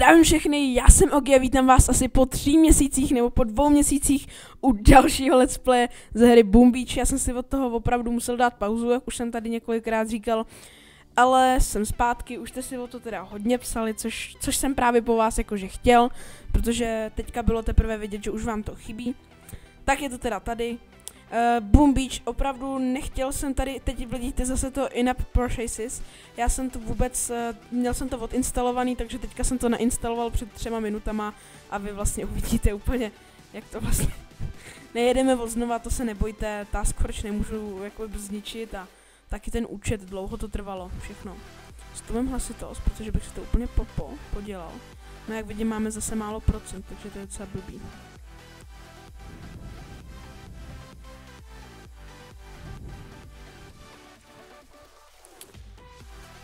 Zdravím všechny, já jsem Ogi a vítám vás asi po tří měsících nebo po dvou měsících u dalšího let's play ze hry Boom Beach. Já jsem si od toho opravdu musel dát pauzu, jak už jsem tady několikrát říkal, ale jsem zpátky, už jste si o to teda hodně psali, což, což jsem právě po vás jakože chtěl, protože teďka bylo teprve vidět, že už vám to chybí. Tak je to teda tady, Uh, Boom Beach, opravdu nechtěl jsem tady, teď vidíte zase to in-app purchases, já jsem to vůbec, uh, měl jsem to odinstalovaný, takže teďka jsem to nainstaloval před třema minutama a vy vlastně uvidíte úplně, jak to vlastně, nejedeme od znova, to se nebojte, Task Force nemůžu jako zničit a taky ten účet, dlouho to trvalo, všechno. Stovím hlasitost, protože bych si to úplně popo podělal. No jak vidím, máme zase málo procent, takže to je docela blbý.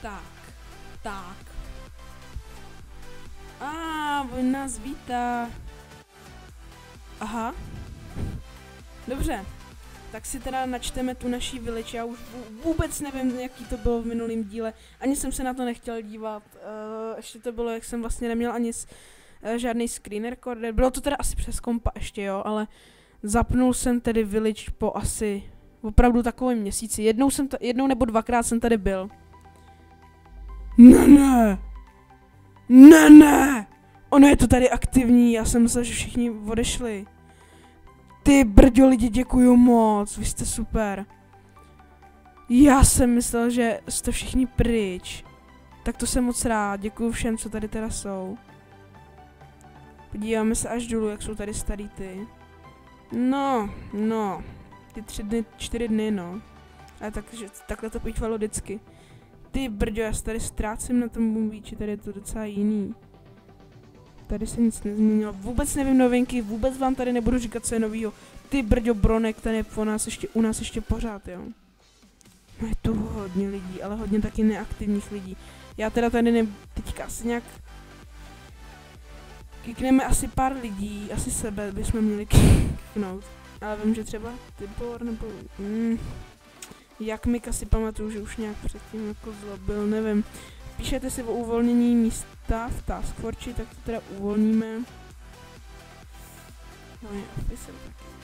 Tak, tak. A on nás vítá. Aha. Dobře. Tak si teda načteme tu naší village. Já už vůbec nevím, jaký to bylo v minulém díle. Ani jsem se na to nechtěl dívat. Uh, ještě to bylo, jak jsem vlastně neměl ani s, uh, žádný screen recorder. Bylo to teda asi přes kompa ještě, jo, ale zapnul jsem tedy village po asi opravdu takovém měsíci. Jednou, jsem to, jednou nebo dvakrát jsem tady byl. Ne, ne. Ne, ne. Ono je to tady aktivní, já jsem myslel, že všichni odešli. Ty brďo lidi, děkuju moc, vy jste super. Já jsem myslel, že jste všichni pryč. Tak to jsem moc rád, děkuju všem, co tady teda jsou. Podíváme se až dolů, jak jsou tady starý ty. No, no. Ty tři dny, čtyři dny, no. A takže takhle to pítvalo vždycky. Ty brďo, já se tady ztrácím na tom bumbíči, tady je to docela jiný. Tady se nic nezměnilo, vůbec nevím novinky, vůbec vám tady nebudu říkat, co je novýho. Ty brďo Bronek, ten je po nás ještě, u nás ještě pořád, jo. No je tu hodně lidí, ale hodně taky neaktivních lidí. Já teda tady ne, teďka asi nějak kikneme asi pár lidí, asi sebe bychom měli kiknout. Ale vím, že třeba Tibor nebo... Mm, jak Mika si pamatuju, že už nějak předtím jako zlobil, nevím. Píšete si o uvolnění místa v Task Force, tak to teda uvolníme. No je officer taky.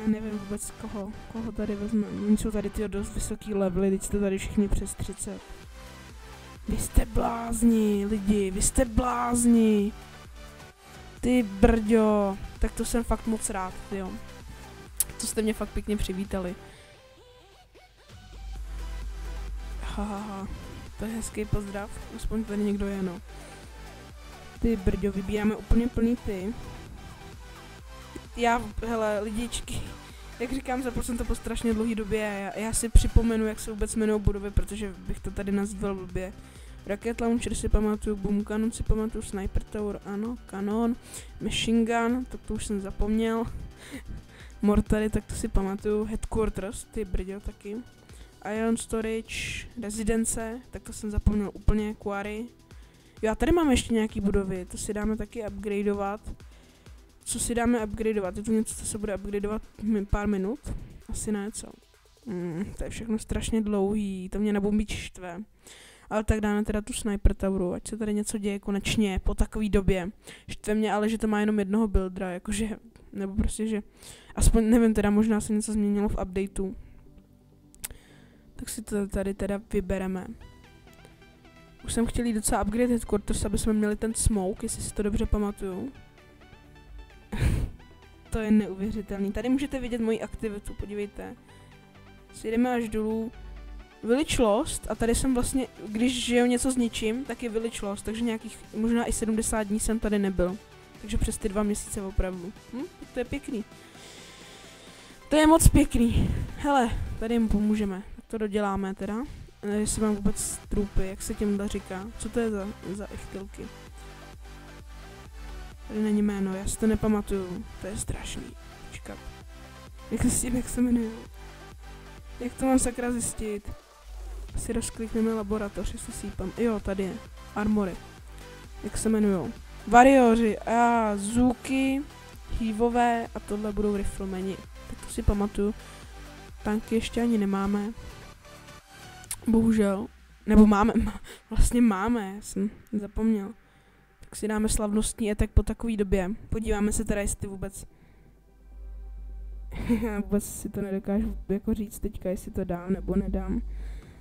Já nevím vůbec koho, koho tady vezme. Oni jsou tady ty dost vysoký levely, teď jste tady všichni přes 30. Vy jste blázni, lidi, vy jste blázni. Ty brďo, tak to jsem fakt moc rád, jo. To jste mě fakt pěkně přivítali. Hahaha, to je hezký pozdrav, aspoň tady někdo je, no. Ty brďo, vybíráme úplně plný ty. Já, hele, lidičky, jak říkám, zapl jsem to po strašně dlouhé době já, já si připomenu, jak se vůbec jmenují budovy, protože bych to tady nazval blbě. Rocket Launcher si pamatuju, Boom Cannon si pamatuju, Sniper Tower, ano, Kanon, Machine Gun, tak to už jsem zapomněl. Mortary, tak to si pamatuju, Headquarters, ty brďo taky. Iron Storage, rezidence, tak to jsem zapomněl úplně, Quarry. Jo a tady máme ještě nějaký budovy, to si dáme taky upgradeovat. Co si dáme upgradeovat? Je to něco, co se bude upgradeovat pár minut? Asi ne, co? Mm, to je všechno strašně dlouhý, to mě na bombič štve. Ale tak dáme teda tu Sniper Toweru, ať se tady něco děje konečně po takové době. Štve mě ale, že to má jenom jednoho buildera, jakože, nebo prostě, že aspoň nevím, teda možná se něco změnilo v updateu. Tak si to tady teda vybereme. Už jsem chtěl jít docela upgrade headquarters, aby jsme měli ten smoke, jestli si to dobře pamatuju. to je neuvěřitelný. Tady můžete vidět moji aktivitu, podívejte. Si jdeme až dolů. Village Lost a tady jsem vlastně, když žiju něco zničím, tak je Village Lost, takže nějakých možná i 70 dní jsem tady nebyl. Takže přes ty dva měsíce opravdu. Hm? To je pěkný. To je moc pěkný. Hele, tady jim pomůžeme to doděláme teda. Jestli mám vůbec trupy, jak se těm říká. Co to je za, za echtilky? Tady není jméno, já si to nepamatuju. To je strašný. Počkat. Jak se s tím, jak se jmenuje? Jak to mám sakra zjistit? Asi rozklikneme laboratoř, jestli sípám. Jo, tady je. Armory. Jak se jmenují? Varioři. A Zuky, hývové a tohle budou riflmeni. Tak to si pamatuju. Tanky ještě ani nemáme. Bohužel. Nebo máme, vlastně máme, já jsem zapomněl. Tak si dáme slavnostní etek po takové době. Podíváme se teda, jestli vůbec... Já vůbec si to nedokážu jako říct teďka, jestli to dám nebo nedám.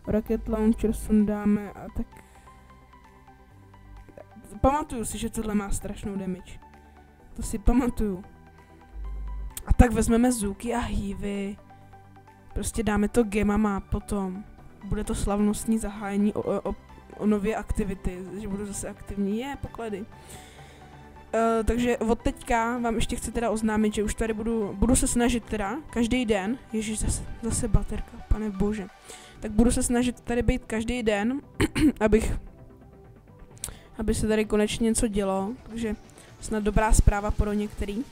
Rocket Launcher sundáme a tak... Pamatuju si, že tohle má strašnou damage. To si pamatuju. A tak vezmeme Zuki a Hivy. Prostě dáme to gemama potom. Bude to slavnostní zahájení o, o, o nově aktivity, že budu zase aktivní. Je, poklady. Uh, takže od teďka vám ještě chci teda oznámit, že už tady budu, budu se snažit teda každý den, ježíš zase, zase baterka, pane bože, tak budu se snažit tady být každý den, abych, aby se tady konečně něco dělo, takže snad dobrá zpráva pro některý.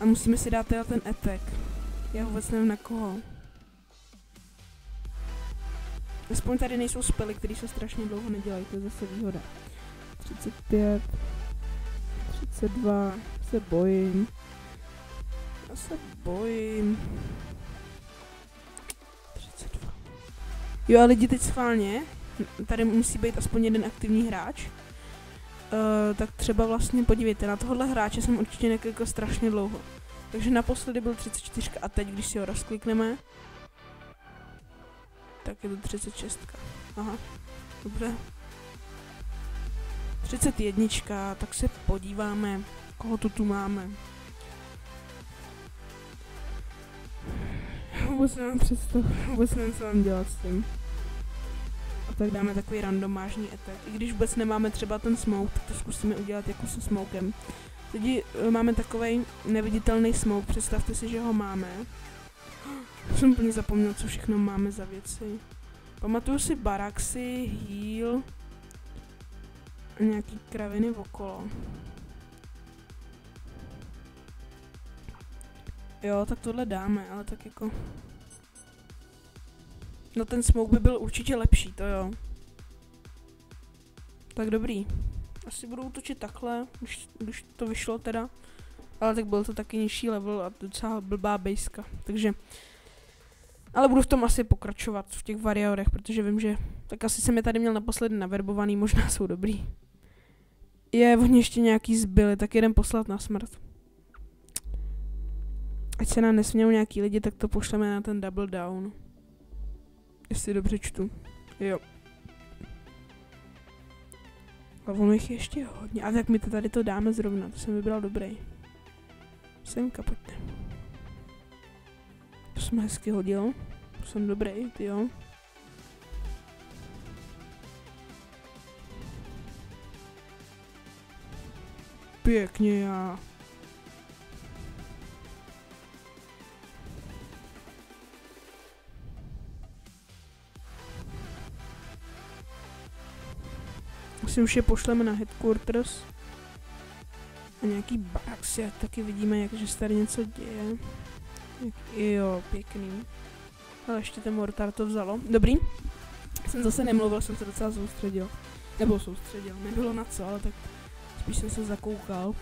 A musíme si dát teda ten etek. Já vůbec nevím na koho. Aspoň tady nejsou spely, které se strašně dlouho nedělají, to je zase výhoda. 35, 32, se bojím. Já se bojím. 32. Jo a lidi teď schválně, tady musí být aspoň jeden aktivní hráč. Uh, tak třeba vlastně podívejte, na tohle hráče jsem určitě neklikl strašně dlouho. Takže naposledy byl 34 a teď, když si ho rozklikneme, tak je to 36. Aha, dobře. 31, tak se podíváme, koho tu tu máme. Vůbec nemám představ, vůbec nevím, co mám dělat s tím. A tak dáme takový randomážní etek. I když vůbec nemáme třeba ten smoke, tak to zkusíme udělat jako se smokem. Lidi, eh, máme takový neviditelný smoke, představte si, že ho máme. Jsem úplně zapomněl, co všechno máme za věci. Pamatuju si baraxy, heal, a nějaký kraviny okolo. Jo, tak tohle dáme, ale tak jako... No ten smoke by byl určitě lepší, to jo. Tak dobrý. Asi budu útočit takhle, když, když to vyšlo teda. Ale tak byl to taky nižší level a docela blbá bejska. Takže ale budu v tom asi pokračovat v těch variorech, protože vím, že tak asi jsem je tady měl naposledy naverbovaný, možná jsou dobrý. Je, oni ještě nějaký zbyli, tak jeden poslat na smrt. Ať se nám nesmějou nějaký lidi, tak to pošleme na ten double down. Jestli dobře čtu. Jo. A ono jich ještě hodně. A tak my to tady to dáme zrovna, to jsem vybral dobrý. Semka, pojďte. Jsem hezky hodil. Jsem dobrý, ty jo. Pěkně já. Asi už je pošleme na headquarters. A nějaký jak taky vidíme, jak, že se tady něco děje. Jo, pěkný. Ale ještě ten mortar to vzalo. Dobrý. Jsem zase nemluvil, jsem se docela soustředil. Nebo soustředil, nebylo na co, ale tak spíš jsem se zakoukal.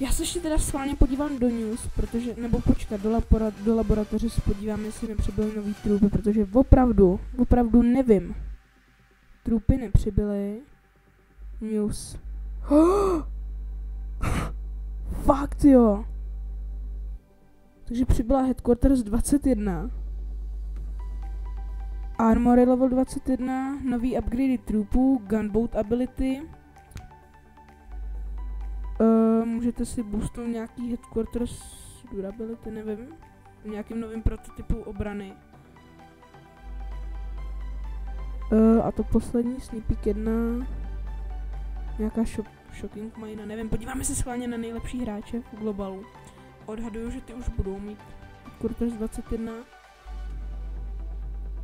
Já se ještě teda schválně podívám do news, protože, nebo počkat, do, labora, do laboratoře se podívám, jestli nepřibyly nový trupy, protože opravdu, opravdu nevím. Trupy nepřibyly. News. Fakt jo. Takže přibyla Headquarters 21. Armory level 21, nový upgrade troopů, gunboat ability. Uh, můžete si boostnout nějaký Headquarters durability, nevím. Nějakým novým prototypu obrany. Uh, a to poslední, Sneak 1. Nějaká shop, shocking majina, nevím. Podíváme se schválně na nejlepší hráče v globalu odhaduju, že ty už budou mít Kurters 21.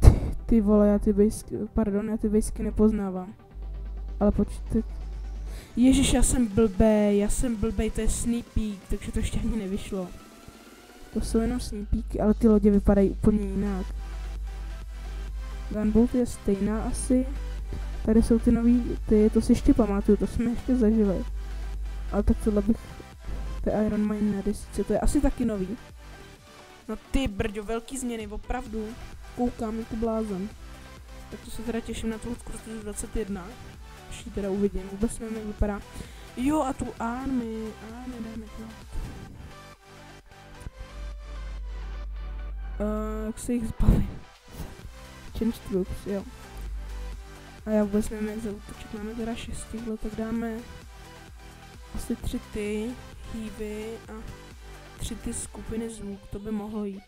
Ty, ty vole, já ty bejsky, pardon, já ty bejsky nepoznávám. Ale počkej. Ježíš, já jsem blbej, já jsem blbej, to je sneak peek, takže to ještě ani nevyšlo. To jsou jenom sneak peeky, ale ty lodě vypadají úplně jinak. Gunboat je stejná asi. Tady jsou ty nový, ty, to si ještě pamatuju, to jsme ještě zažili. Ale tak tohle bych to je Iron Man na desíce, to je asi taky nový. No ty brďo, velký změny, opravdu. Koukám jako blázen. Tak to se teda těším na tu kurzu 21. příští teda uvidím, vůbec nevím, jak vypadá. Jo, a tu army, army dáme to. Uh, jak se jich zbavit? Change troops, jo. A já vůbec nevím, jak zautočit. Máme teda šestihle, tak dáme asi tři ty hývy a tři ty skupiny zvuk, to by mohlo jít.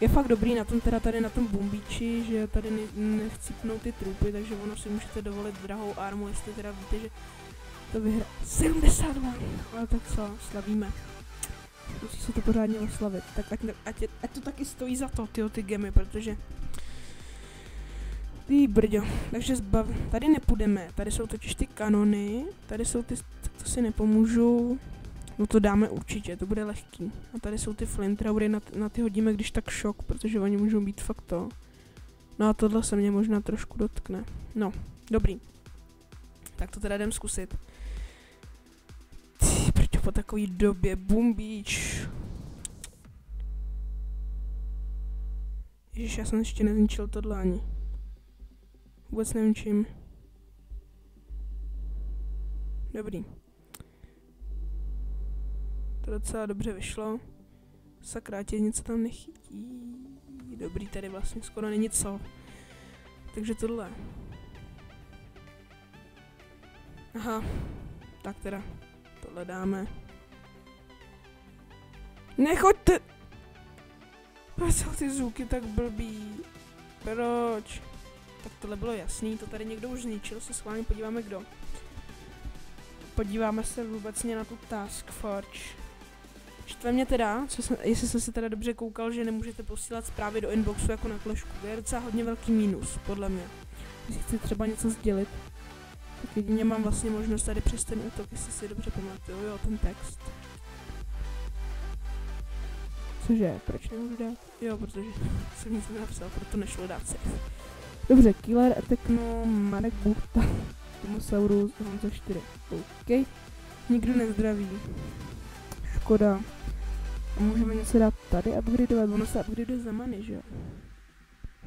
Je fakt dobrý na tom teda tady na tom bombíči, že tady ne, nechcípnou ty trupy, takže ono si můžete dovolit drahou armu, jestli teda víte, že to vyhrá 72, ale tak co, slavíme. Musí se to pořádně oslavit, tak ať, ať, ať to taky stojí za to, tyjo, ty gemy, protože ty brďo, takže zbav, tady nepůjdeme, tady jsou totiž ty kanony, tady jsou ty, to si nepomůžu, no to dáme určitě, to bude lehký. A tady jsou ty flintraury, na, na ty hodíme když tak šok, protože oni můžou být fakt to. No a tohle se mě možná trošku dotkne. No, dobrý. Tak to teda jdem zkusit. Ty, brďo, po takový době, Beach. Ježiš, já jsem ještě nezničil tohle ani. Vůbec nevím čím. Dobrý. To docela dobře vyšlo. Sakra, tě něco tam nechytí. Dobrý, tady vlastně skoro není co. Takže tohle. Aha, tak teda, tohle dáme. Nechoďte! Proč jsou ty zvuky tak blbý? Proč? Tak tohle bylo jasný, to tady někdo už zničil, se schválně podíváme kdo. Podíváme se vůbec na tu Task Forge. Štve mě teda, co jsem, jestli jsem se teda dobře koukal, že nemůžete posílat zprávy do inboxu jako na klešku. To je docela hodně velký mínus, podle mě. Když chci třeba něco sdělit, tak jedině mám vlastně možnost tady přes ten útok, jestli si dobře pamatuju, jo, ten text. Cože, proč nemůžu dát? Jo, protože jsem nic nenapsal, proto nešlo dát se. Dobře, Killer, Etekno, Marek Buchta, Tomosaurus, Honza 4. OK. Nikdo nezdraví. Škoda. A můžeme něco dát tady upgradeovat, ono se upgradeuje za many, že jo?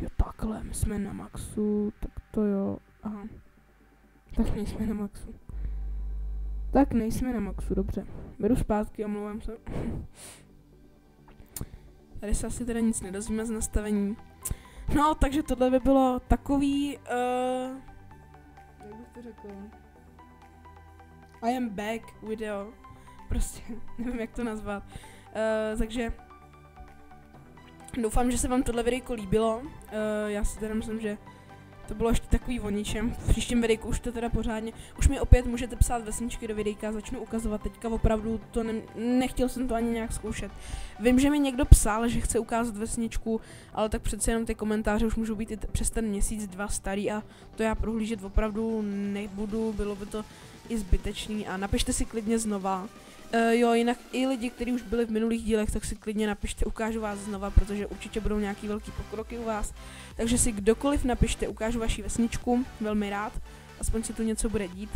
Jo takhle, my jsme na maxu, tak to jo, aha. Tak nejsme na maxu. Tak nejsme na maxu, dobře. Beru zpátky, omlouvám se. Tady se asi teda nic nedozvíme z nastavení. No, takže tohle by bylo takový, uh, jak bych to řekl? I am back video. Prostě nevím, jak to nazvat. Uh, takže doufám, že se vám tohle videjko líbilo. Uh, já si teda myslím, že to bylo takový o ničem. V příštím videjku už to teda pořádně. Už mi opět můžete psát vesničky do videjka, začnu ukazovat teďka opravdu, to ne, nechtěl jsem to ani nějak zkoušet. Vím, že mi někdo psal, že chce ukázat vesničku, ale tak přece jenom ty komentáře už můžou být i přes ten měsíc, dva starý a to já prohlížet opravdu nebudu, bylo by to i zbytečný a napište si klidně znova. Uh, jo, jinak i lidi, kteří už byli v minulých dílech, tak si klidně napište, ukážu vás znova, protože určitě budou nějaký velký pokroky u vás. Takže si kdokoliv napište, ukážu vaši vesničku, velmi rád, aspoň se tu něco bude dít.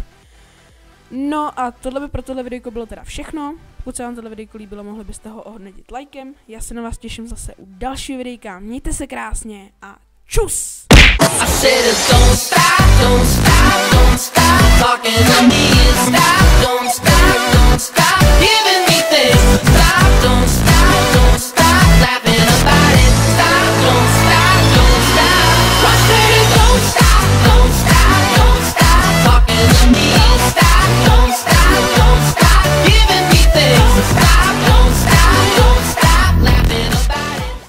No a tohle by pro tohle videjko bylo teda všechno. Pokud se vám tohle videjko líbilo, mohli byste ho ohodnotit lajkem. Já se na vás těším zase u dalšího videjka. Mějte se krásně a čus! I said don't stop, don't stop, don't stop talking to me.